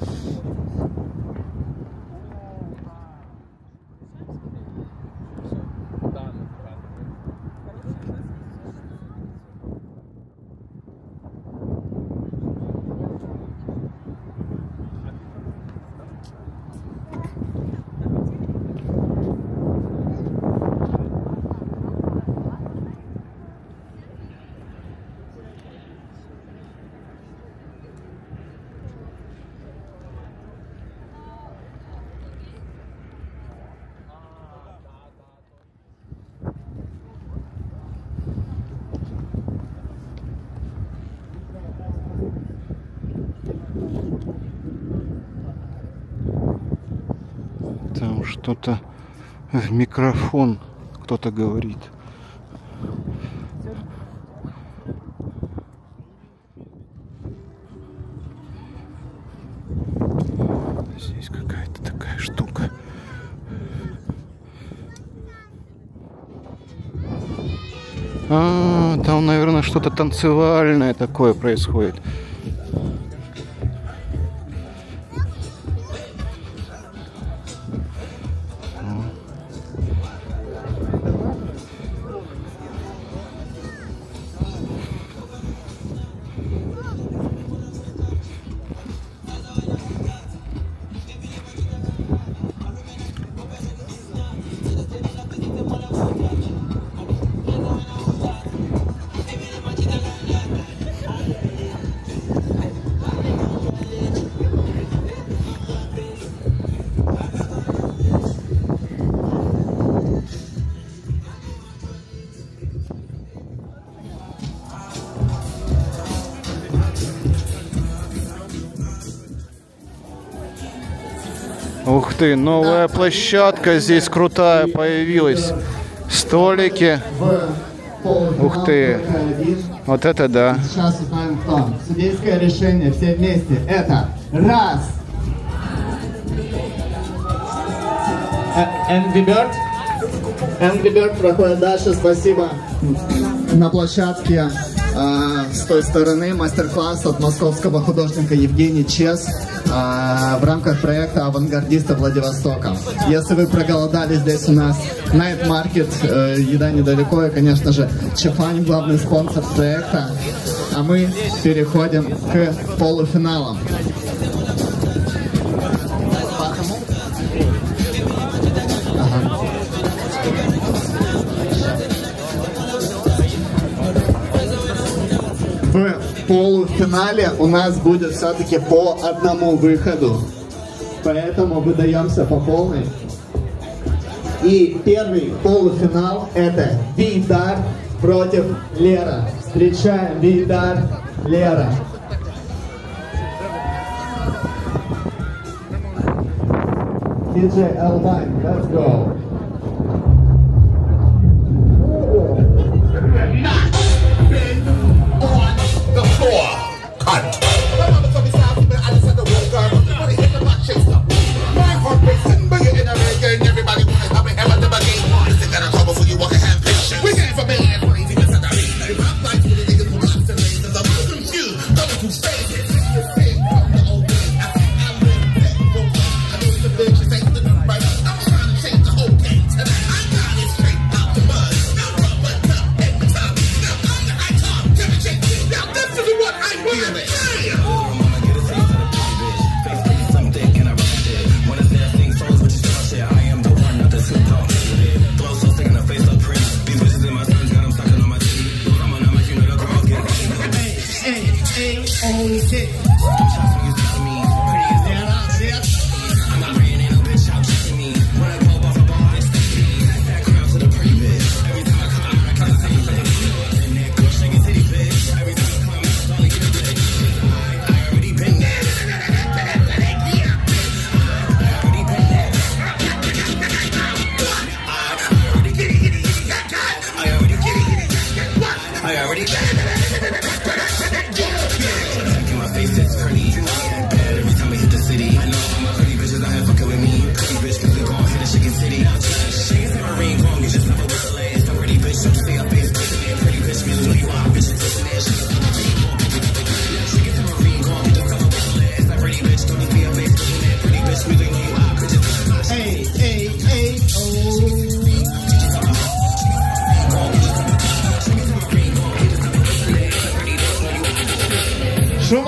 よし。Там что-то в микрофон кто-то говорит. Здесь какая-то такая штука. А, там, наверное, что-то танцевальное такое происходит. Ух ты, новая площадка здесь крутая появилась. Столики. Ух ты. Вот это да. Сейчас узнаем кто. Судейское решение, все вместе. Это раз. Angry Bird. Angry Bird проходит дальше, спасибо. На площадке с той стороны мастер-класс от московского художника Евгений Чес э, в рамках проекта «Авангардисты Владивостока». Если вы проголодались здесь у нас Night Market, э, еда недалеко, и, конечно же, Чефань, главный спонсор проекта. А мы переходим к полуфиналам. Полуфинале у нас будет все-таки по одному выходу. Поэтому выдаемся по полной. И первый полуфинал это Видар против Лера. Встречаем Видар, Лера. DJ L9, let's go. Come on. Look my face, it's curly.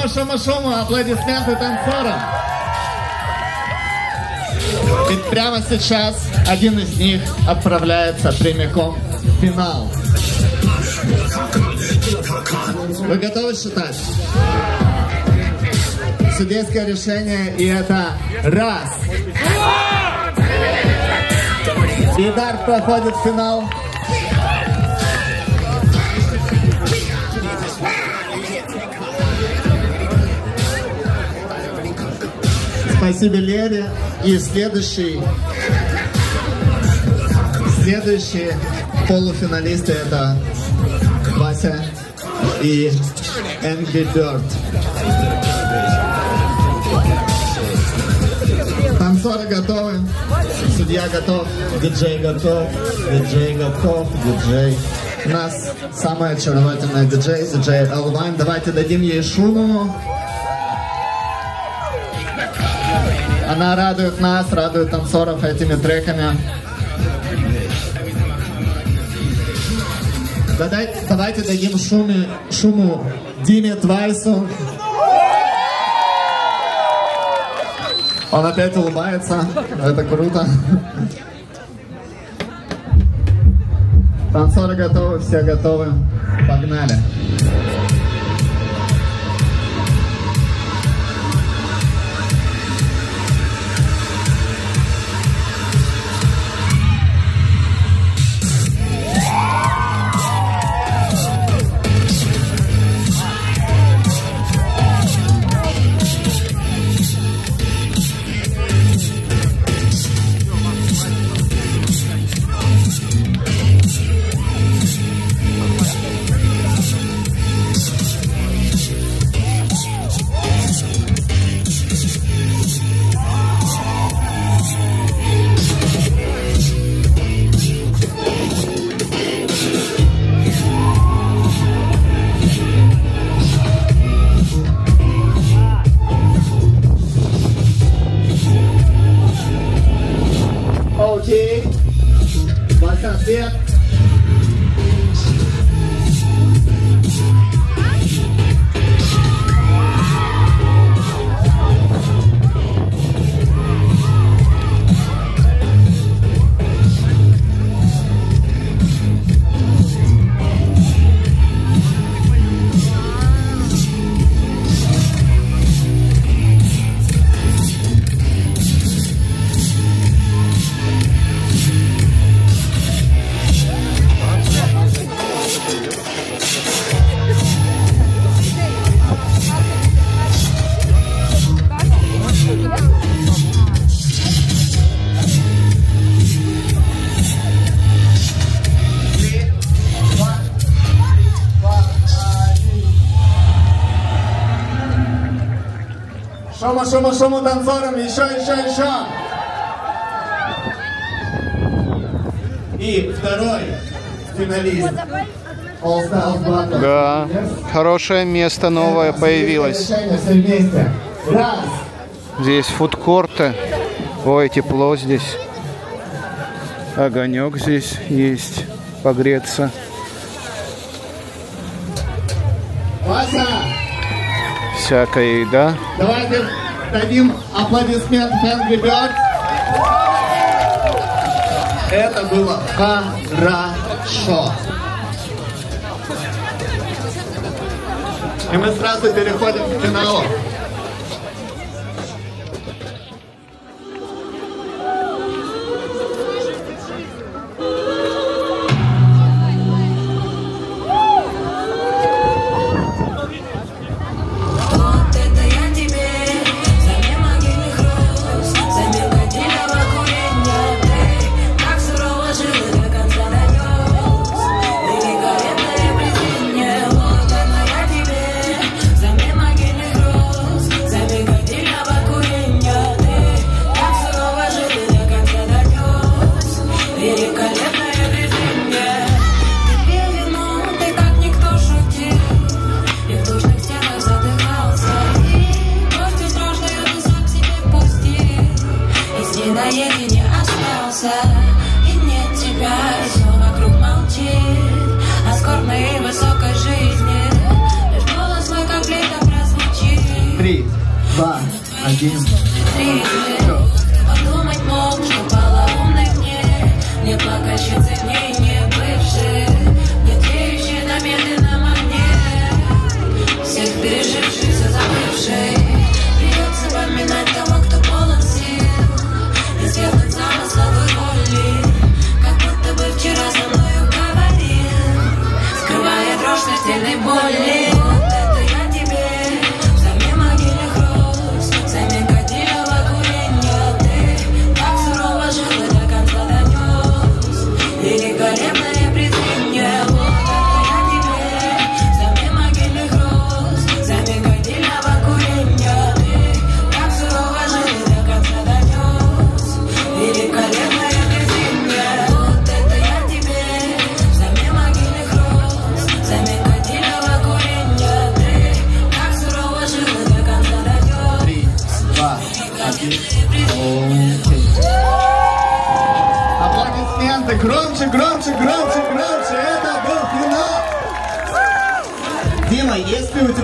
Шума, шума, аплодисменты танцорам. Ведь прямо сейчас один из них отправляется прямиком в финал. Вы готовы считать? Судейское решение, и это раз. Идар проходит в финал. Спасибо Лере. И следующий, следующие полуфиналисты это Вася и Angry Bird. Танцоры готовы, судья готов, диджей готов, диджей готов, диджей. У нас самая очаровательная диджей, диджей Элвайн. Давайте дадим ей шуму. Она радует нас, радует танцоров этими треками. Давайте, давайте дадим шуме, шуму Диме Твайсу. Он опять улыбается. Это круто. Танцоры готовы, все готовы. Погнали. Шума, шума, шума танцорам, еще, еще, еще. И второй финалист. All Styles Battle. Да, хорошее место новое появилось. Решение все вместе. Раз, Здесь фудкорты. Ой, тепло здесь. Огонек здесь есть. Погреться. Вася, Всякая еда. давайте дадим аплодисмент Angry Birds. Это было хорошо. И мы сразу переходим к финалу.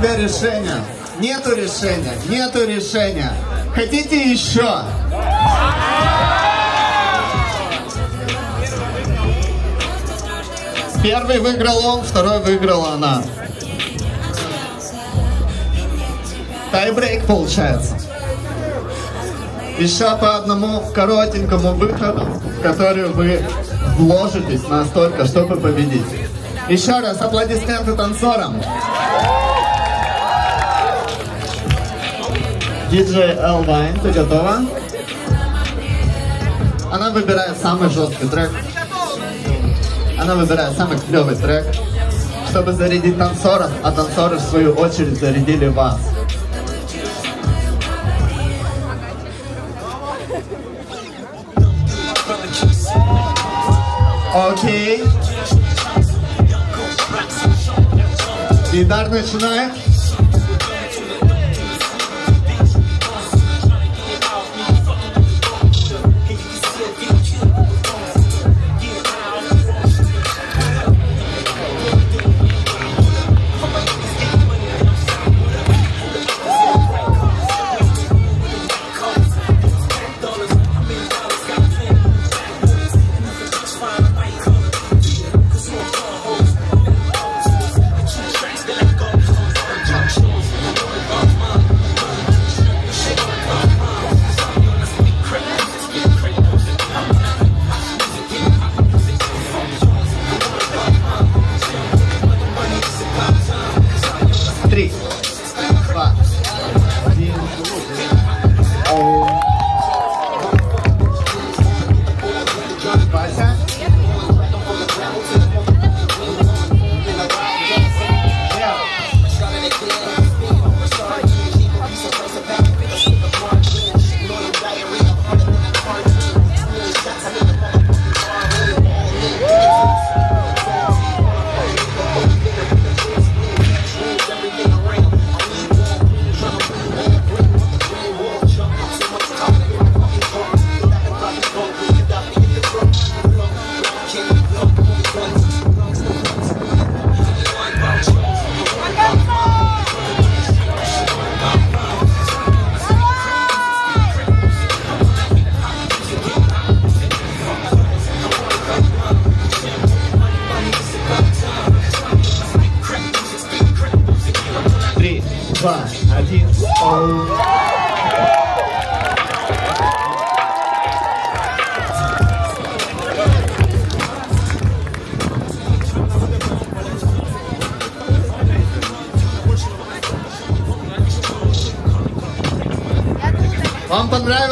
Тебя решение? Нету решения. Нету решения. Хотите еще? Первый выиграл он, второй выиграла она. Тайбрейк получается. Еще по одному коротенькому выходу, в который вы вложитесь настолько, чтобы победить. Еще раз аплодисменты танцорам. Диджей Элвайн, ты готова? Она выбирает самый жесткий трек. Она выбирает самый клевый трек, чтобы зарядить танцоров, а танцоры в свою очередь зарядили вас. Окей. Идар начинает.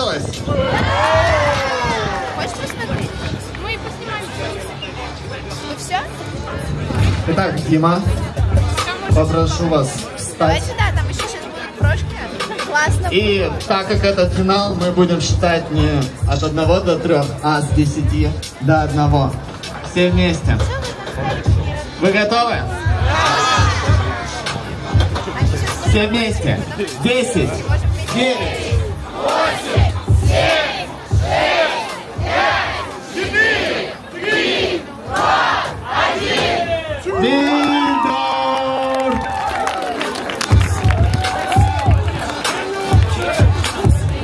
Понравилось? Хочешь посмотреть? Мы поснимаем. Ну все? Итак, Дима, попрошу вас Давай встать. сюда, там еще сейчас будут прошки. Классно. И так как это финал, мы будем считать не от 1 до 3, а с 10 до 1. Все вместе. Вы готовы? Все вместе. 10, 9,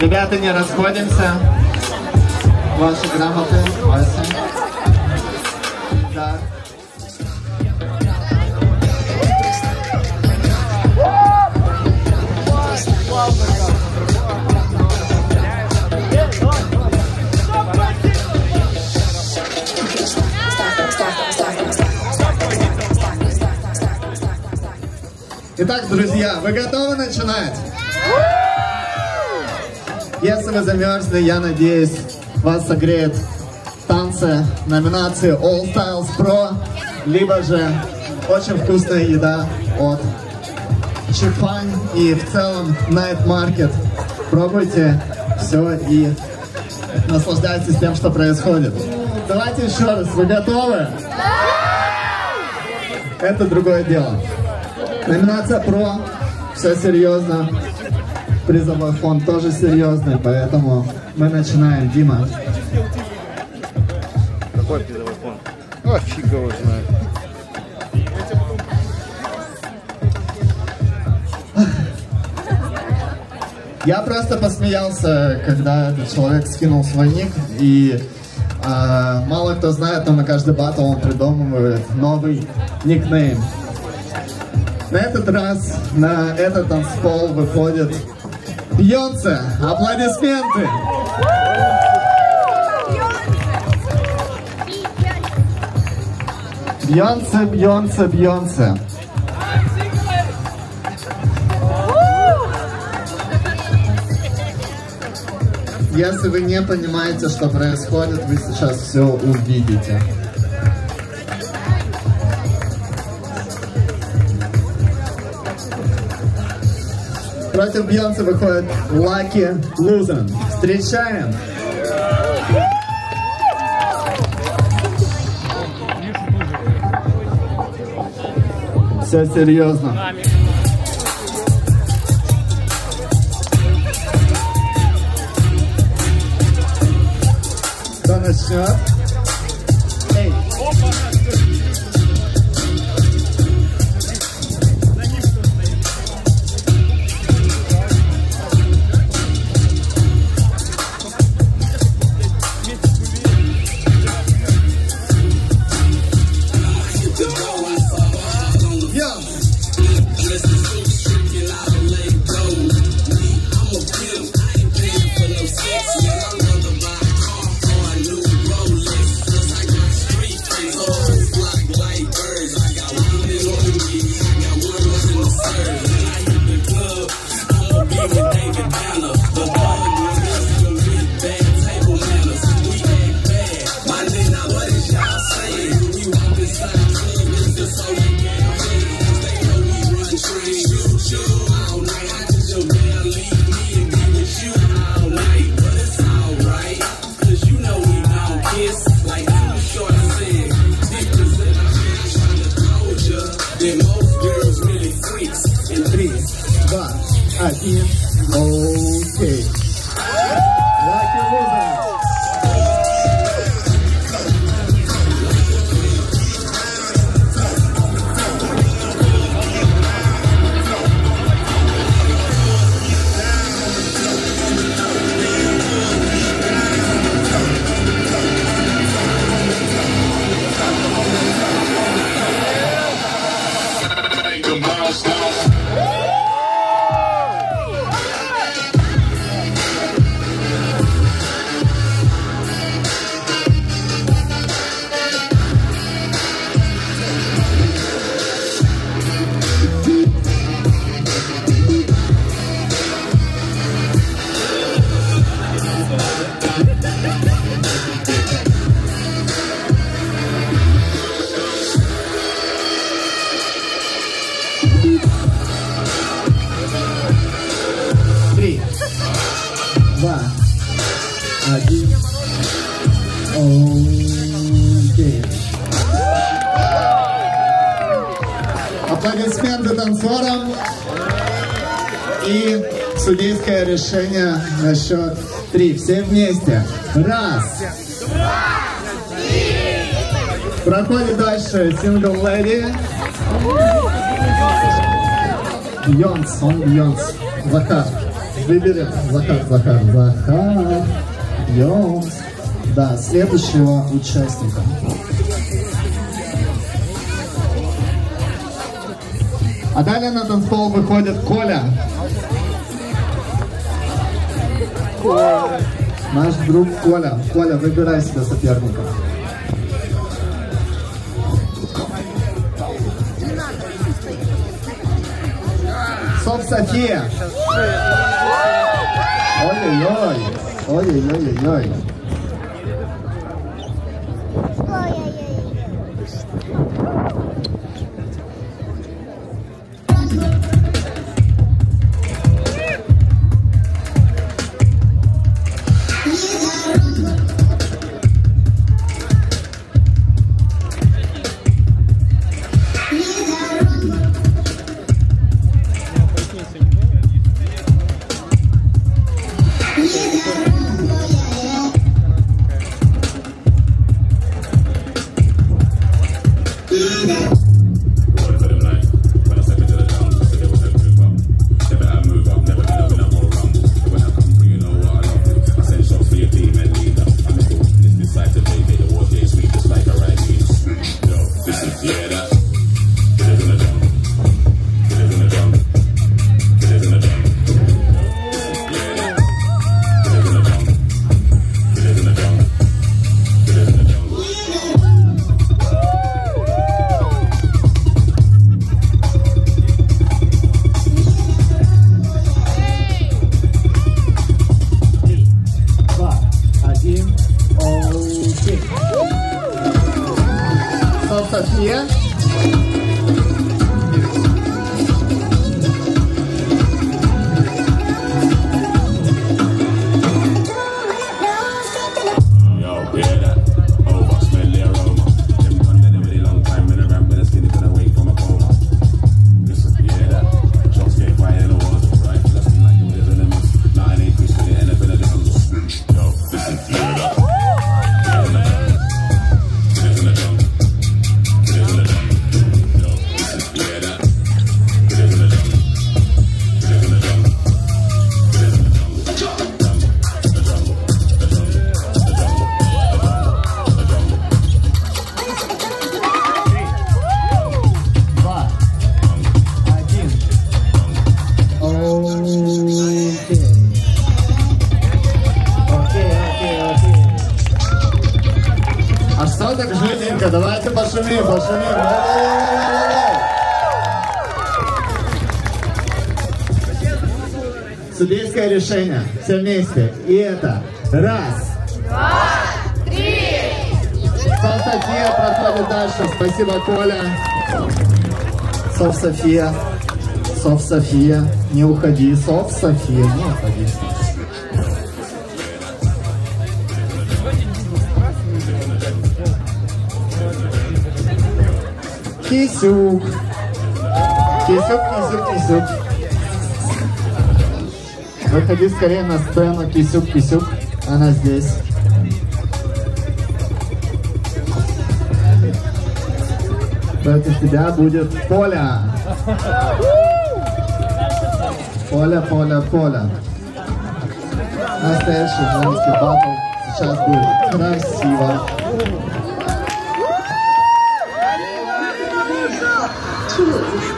Ребята, не расходимся. Ваши грамоты, Вася. Итак, друзья, вы готовы начинать? Если вы замерзли, я надеюсь, вас согреет танцы номинации All Styles Pro, либо же очень вкусная еда от Чифань и в целом Night Market. Пробуйте все и наслаждайтесь тем, что происходит. Давайте еще раз, вы готовы? Это другое дело. Номинация ПРО, все серьезно. Призовой фонд тоже серьезный, поэтому мы начинаем. Дима. Какой призовой фонд? А, фиг его знает. Я просто посмеялся, когда этот человек скинул свой ник, и а, мало кто знает, но на каждый батл он придумывает новый никнейм. На этот раз на этот танцпол выходит Бьонсе. Аплодисменты! Бьонсе, Бьонсе, Бьонсе. Если вы не понимаете, что происходит, вы сейчас все увидите. Против Бьонса выходит Лаки Лузен. Встречаем! Все серьезно. решение на счет три. Все вместе. Раз. Два. Три. Проходит дальше сингл леди. Йонс, он Йонс. Захар. Выберем. Захар, Захар, Захар. Йонс. Да, следующего участника. А далее на танцпол выходит Коля. Коля. Наш друг Коля. Коля, выбирай себе соперника. Соф София. Ой-ой-ой. Ой-ой-ой-ой. Все вместе. И это раз, два, три. София проходит дальше. Спасибо, Коля. Соф София. Соф София. Не уходи. Соф София. Не уходи. Кисюк. Кисюк, кисюк, кисюк. Выходи скорее на сцену, кисюк-кисюк. Она здесь. Против тебя будет Поля. Поля, Поля, Поля. Настоящий женский батл сейчас будет красиво.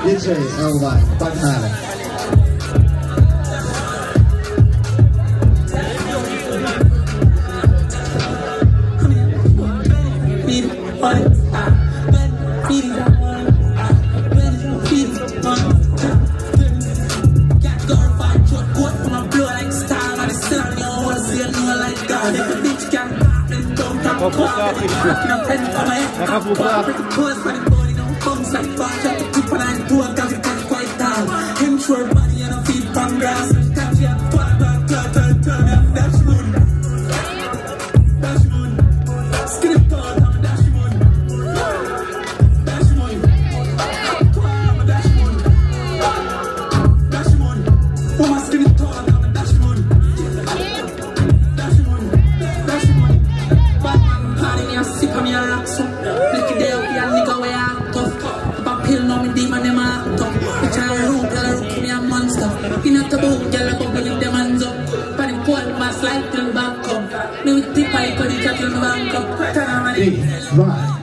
Диджей Элвай, погнали.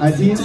عزيز.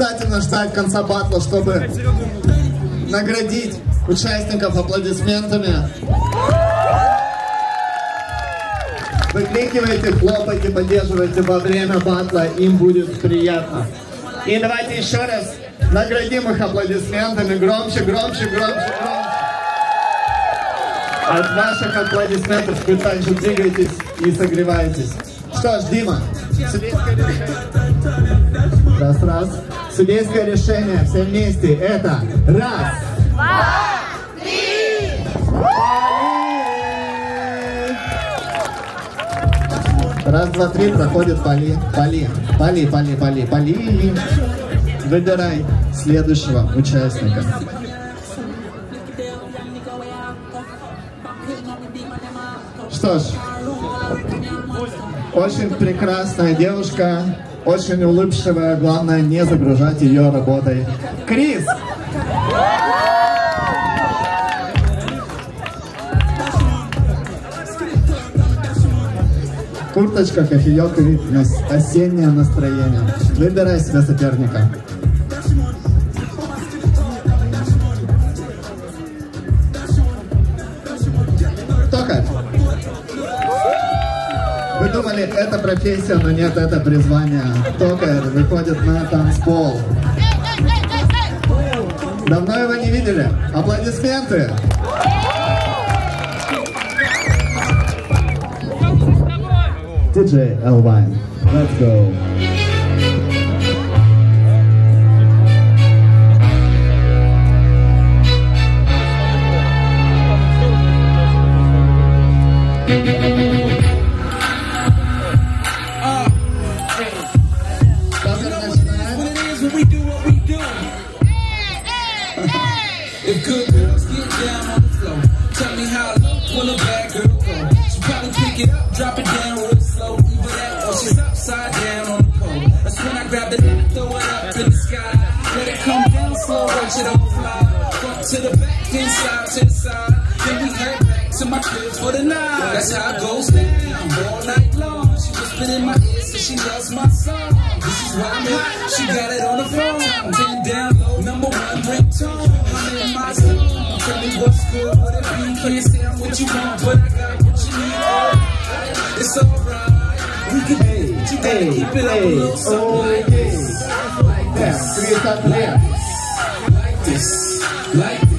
Обязательно ждать конца батла, чтобы наградить участников аплодисментами. Выкрикивайте, хлопайте, поддерживайте во время батла, им будет приятно. И давайте еще раз наградим их аплодисментами. Громче, громче, громче, громче. От ваших аплодисментов вы также двигаетесь и согреваетесь. Что ж, Дима. Раз, раз. Судейское решение все вместе. Это раз. Раз, два, три, проходит поли, поли, поли, поли, поли, поли. Выбирай следующего участника. Что ж, очень прекрасная девушка, очень улыбчивая, главное не загружать ее работой. Крис! Курточка, кофеек и осеннее настроение. Выбирай себе соперника. Думали, это профессия, но нет, это призвание. Токарь выходит на танцпол. Давно его не видели? Аплодисменты! DJ Elvine. Let's go. then we head back to my crib for the night. That's how it goes down all night long. She whispered in my ear, said she loves my song. This is why I'm hot. She got it on the phone. Ten down low, number one ringtone. I'm in my zone. Tell me what's good, what it be. Can't say I'm what you want, but I got what you need. Right. It's alright. We can hey, you hey, keep it hey, up a little something oh, like this. Like this. Like this. Like this. Like this. Like this.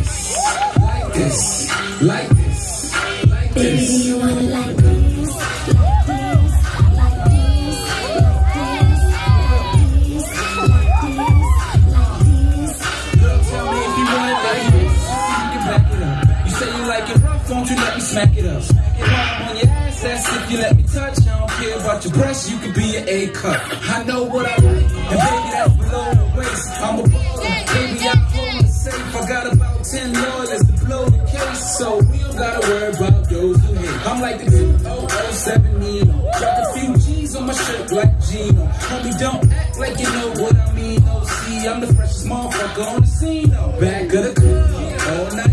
Breasts, you can be an A cup. I know what I like, and baby, that's below the waist. I'm a baller, baby, I hold it safe. I got about 10 lawyers to blow the case, so we don't gotta worry about those who hate. I'm like the 2007 Nino. Drop a few G's on my shirt like Gino. Homie, don't act like you know what I mean. Oh, see, I'm the freshest motherfucker on the scene. though. Back of the club, all night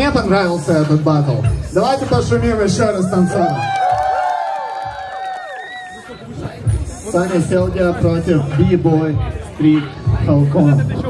мне понравился этот батл. Давайте пошумим еще раз танцором. Саня Селдия против B-Boy Street Falcon.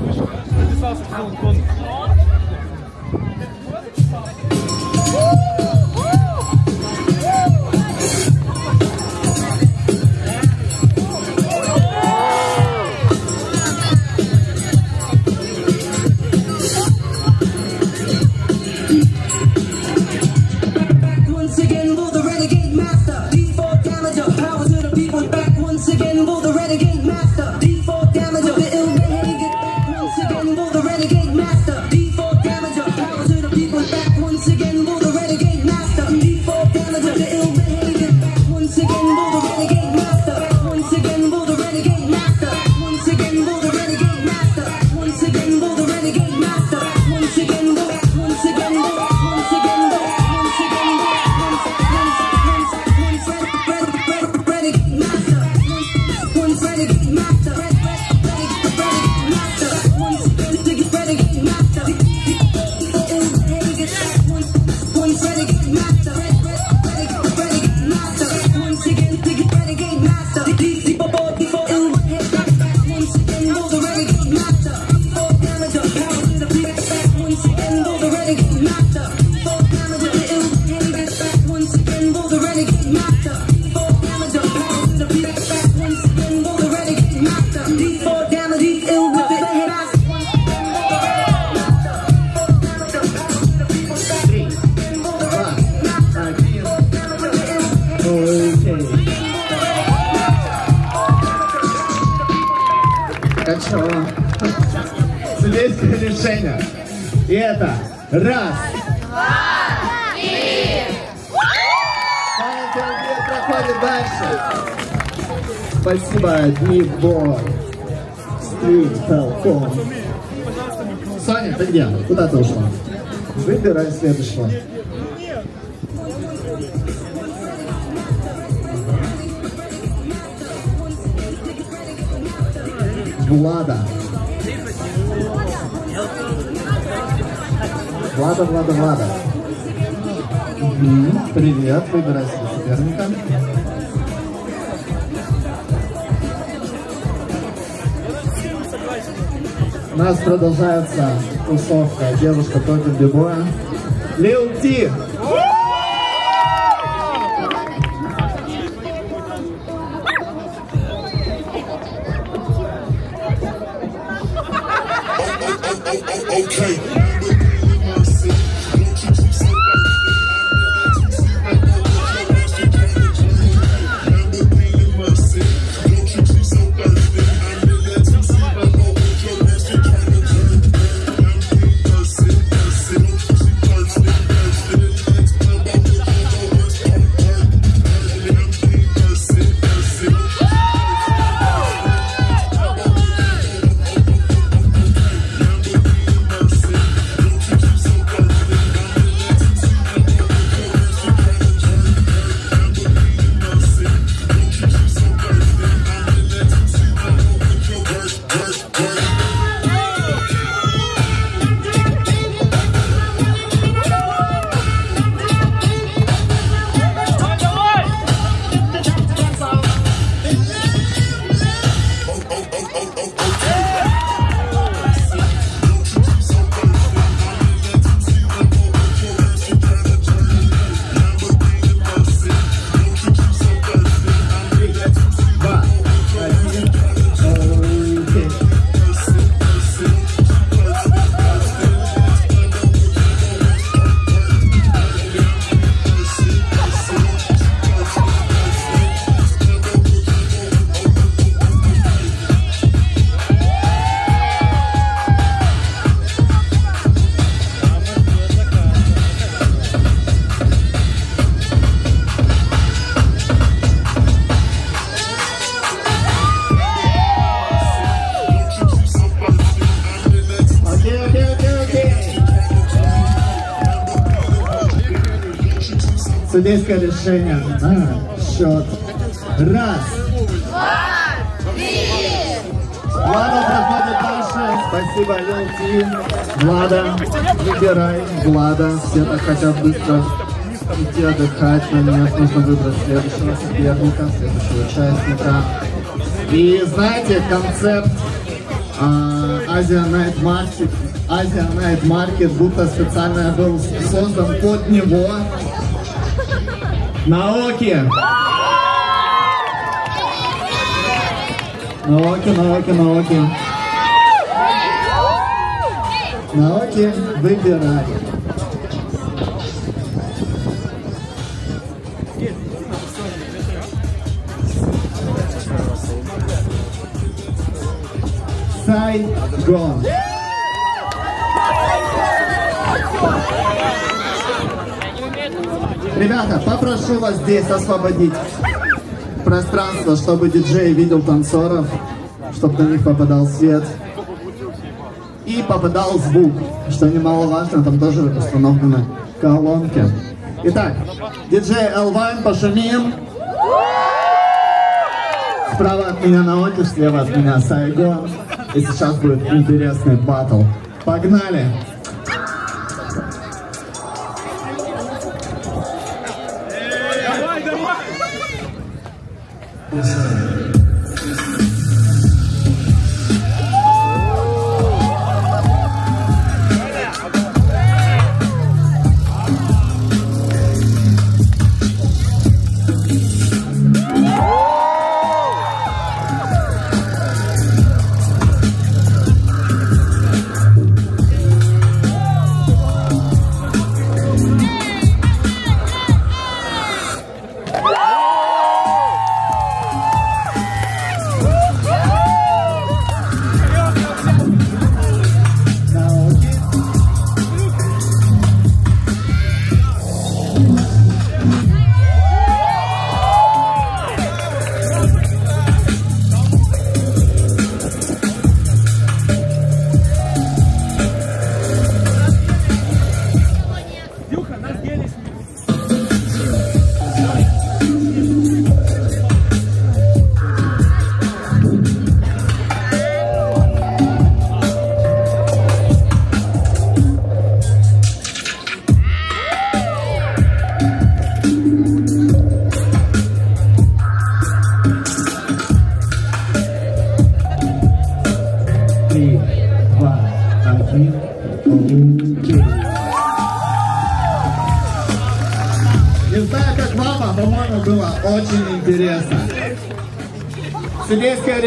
Где? Куда ты ушла? Выбирай следующего. Влада. Влада, Влада, Влада. Мгм, Привет, выбирай соперника. У нас продолжается тусовка девушка против бибоя. Лил Ти. Два, Судейское решение на счет. Раз. Влада проходит дальше. Спасибо, Лил Ти. Влада, выбирай. Влада, все так хотят быстро идти отдыхать. На нет, нужно выбрать следующего соперника, следующего участника. И знаете, концепт а, Азия Night Market, Азия Night Market будто специально был создан под него. Наоки! Наоки, Наоки, Наоки. Наоки, выбирай. Сайгон. Ребята, попрошу вас здесь освободить пространство, чтобы диджей видел танцоров, чтобы на них попадал свет и попадал звук, что немаловажно, там тоже установлены колонки. Итак, диджей Элвайн, пошумим. Справа от меня Наоки, слева от меня Сайгон. И сейчас будет интересный батл. Погнали!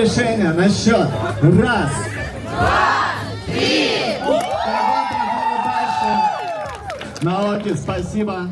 Решение на счет. Раз. Два, три. Наоки, спасибо.